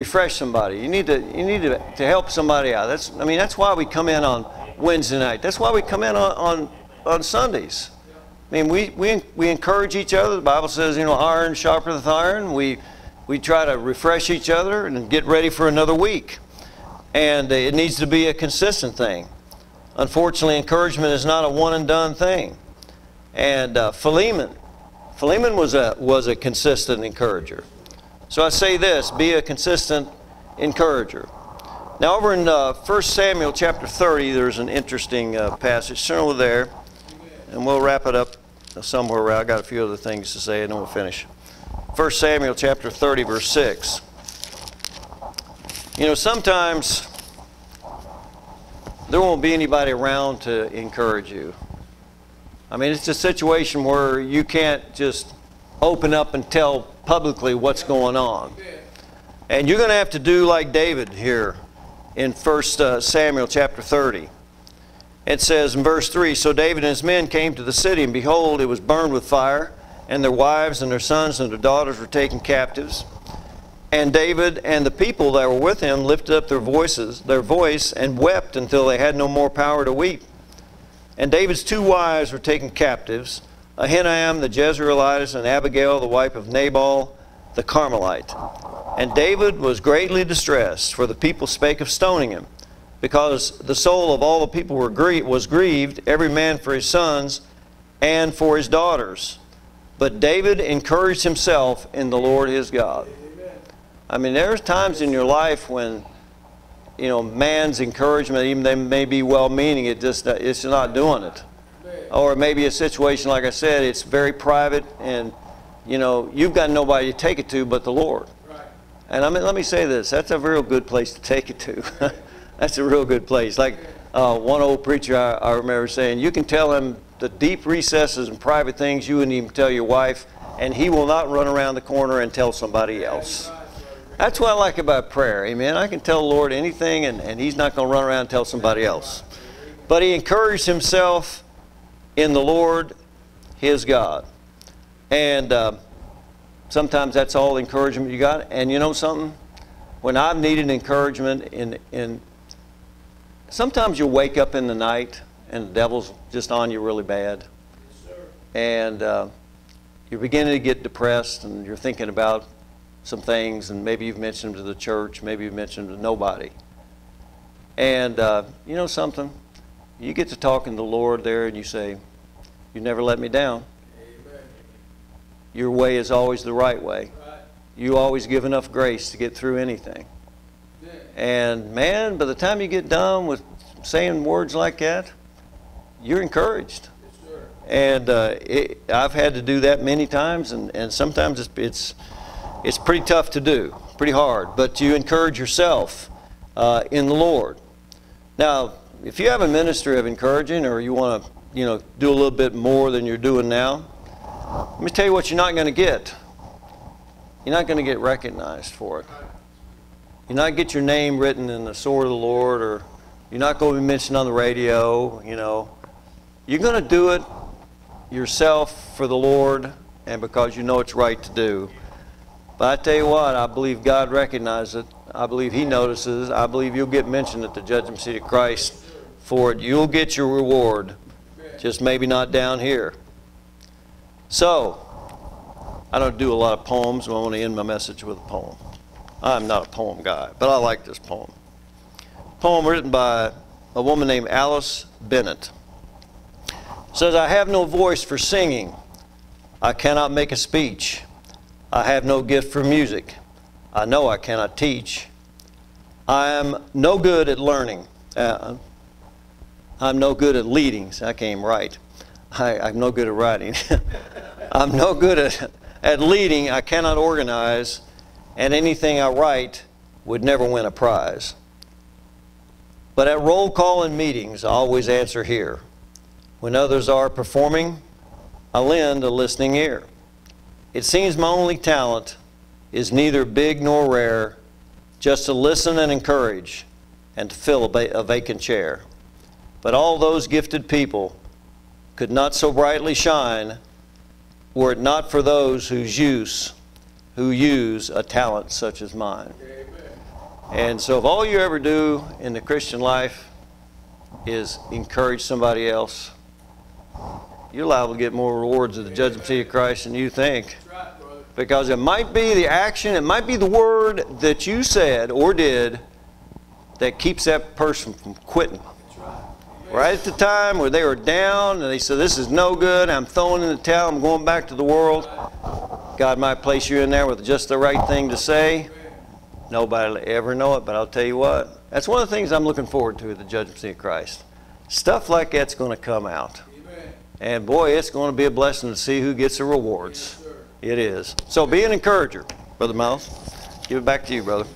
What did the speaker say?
refresh somebody. You need to you need to, to help somebody out. That's I mean that's why we come in on Wednesday night. That's why we come in on on, on Sundays. I mean we, we we encourage each other. The Bible says you know iron sharpeneth iron. We we try to refresh each other and get ready for another week. And it needs to be a consistent thing. Unfortunately, encouragement is not a one and done thing. And uh, Philemon, Philemon was a was a consistent encourager. So I say this be a consistent encourager. Now, over in uh, 1 Samuel chapter 30, there's an interesting uh, passage. Turn over there, and we'll wrap it up somewhere around. I've got a few other things to say, and then we'll finish. 1 Samuel chapter 30, verse 6. You know, sometimes there won't be anybody around to encourage you. I mean, it's a situation where you can't just open up and tell publicly what's going on. And you're going to have to do like David here in 1 uh, Samuel chapter 30. It says in verse 3 So David and his men came to the city, and behold, it was burned with fire, and their wives and their sons and their daughters were taken captives. And David and the people that were with him lifted up their voices, their voice, and wept until they had no more power to weep. And David's two wives were taken captives, Ahinoam the Jezreelite, and Abigail the wife of Nabal the Carmelite. And David was greatly distressed, for the people spake of stoning him, because the soul of all the people were grie was grieved, every man for his sons and for his daughters. But David encouraged himself in the Lord his God. I mean, there's times in your life when, you know, man's encouragement, even they may be well-meaning, it just it's not doing it or maybe a situation like I said, it's very private, and you know you've got nobody to take it to but the Lord. Right. And I mean, let me say this: that's a real good place to take it to. that's a real good place. Like uh, one old preacher I, I remember saying, you can tell him the deep recesses and private things you wouldn't even tell your wife, and he will not run around the corner and tell somebody else. That's what I like about prayer. Amen. I can tell the Lord anything, and, and He's not going to run around and tell somebody else. But He encouraged Himself in the Lord his God. And uh, sometimes that's all encouragement you got. And you know something? When I've needed encouragement in, in sometimes you'll wake up in the night and the devil's just on you really bad. Yes, and uh, you're beginning to get depressed and you're thinking about some things and maybe you've mentioned them to the church, maybe you've mentioned them to nobody. And uh, you know something? You get to talking to the Lord there and you say, you never let me down. Amen. Your way is always the right way. Right. You always give enough grace to get through anything. Yeah. And man, by the time you get done with saying words like that, you're encouraged. Yes, and uh, it, I've had to do that many times, and, and sometimes it's, it's, it's pretty tough to do, pretty hard. But you encourage yourself uh, in the Lord. Now, if you have a ministry of encouraging, or you want to you know, do a little bit more than you're doing now, let me tell you what you're not going to get. You're not going to get recognized for it. You're not going to get your name written in the sword of the Lord, or you're not going to be mentioned on the radio. You know, you're going to do it yourself for the Lord, and because you know it's right to do. But I tell you what, I believe God recognizes it. I believe He notices. I believe you'll get mentioned at the judgment seat of Christ for it. You'll get your reward just maybe not down here. So, I don't do a lot of poems, but I want to end my message with a poem. I'm not a poem guy, but I like this poem. Poem written by a woman named Alice Bennett. says, I have no voice for singing. I cannot make a speech. I have no gift for music. I know I cannot teach. I am no good at learning. Uh, I'm no good at leading, so I can't write. I, I'm no good at writing. I'm no good at, at leading. I cannot organize, and anything I write would never win a prize. But at roll call and meetings, I always answer here. When others are performing, I lend a listening ear. It seems my only talent is neither big nor rare, just to listen and encourage and to fill a, a vacant chair. But all those gifted people could not so brightly shine were it not for those whose use, who use a talent such as mine. Amen. And so if all you ever do in the Christian life is encourage somebody else, you're liable to get more rewards at the judgment seat of Christ than you think. Because it might be the action, it might be the word that you said or did that keeps that person from quitting. Right at the time where they were down and they said, This is no good, I'm throwing in the towel, I'm going back to the world. God might place you in there with just the right thing to say. Nobody will ever know it, but I'll tell you what, that's one of the things I'm looking forward to at the judgment seat of Christ. Stuff like that's going to come out. And boy, it's going to be a blessing to see who gets the rewards. It is. So be an encourager, Brother Miles. Give it back to you, brother.